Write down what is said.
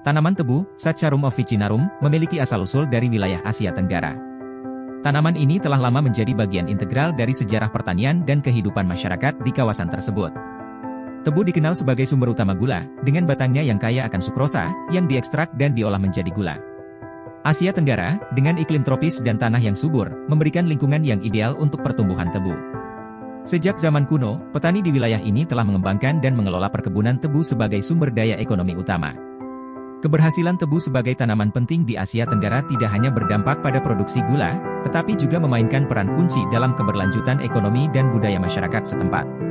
Tanaman tebu, Sacharum officinarum, memiliki asal-usul dari wilayah Asia Tenggara. Tanaman ini telah lama menjadi bagian integral dari sejarah pertanian dan kehidupan masyarakat di kawasan tersebut. Tebu dikenal sebagai sumber utama gula, dengan batangnya yang kaya akan sukrosa, yang diekstrak dan diolah menjadi gula. Asia Tenggara, dengan iklim tropis dan tanah yang subur, memberikan lingkungan yang ideal untuk pertumbuhan tebu. Sejak zaman kuno, petani di wilayah ini telah mengembangkan dan mengelola perkebunan tebu sebagai sumber daya ekonomi utama. Keberhasilan tebu sebagai tanaman penting di Asia Tenggara tidak hanya berdampak pada produksi gula, tetapi juga memainkan peran kunci dalam keberlanjutan ekonomi dan budaya masyarakat setempat.